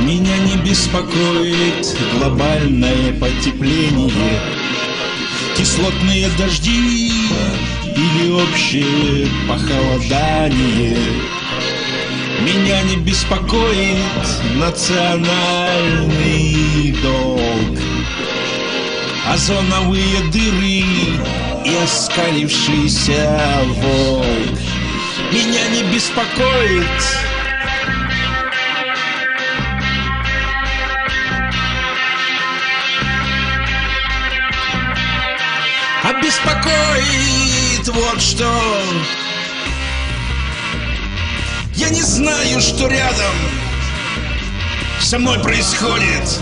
Меня не беспокоит глобальное потепление. Кислотные дожди или общее похолодание. Меня не беспокоит национальный долг. Озоновые дыры и оскалившийся волк. Меня не беспокоит беспокоит. Вот что. Я не знаю, что рядом со мной происходит.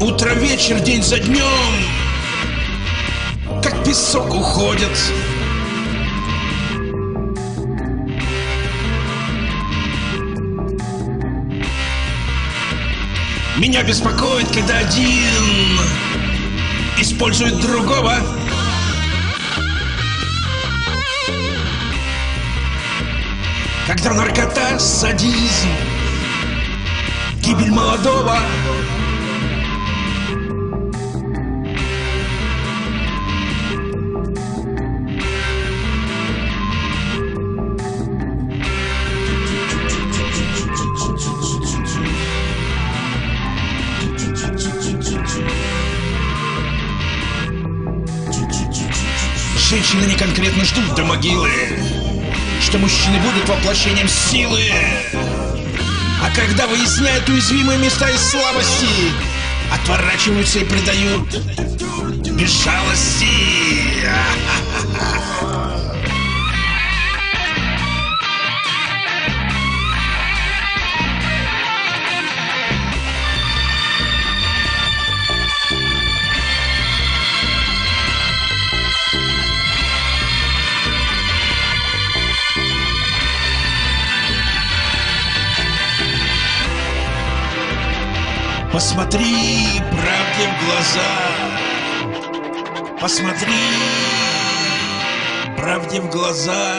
Утро, вечер, день за днем. Как песок уходит Меня беспокоит, когда один использует другого. Когда наркота, садизм, гибель молодого. Женщины не конкретно ждут до могилы, что мужчины будут воплощением силы. А когда выясняют уязвимые места и слабости, отворачиваются и предают без жалости. Посмотри правде в глаза. Посмотри правде в глаза.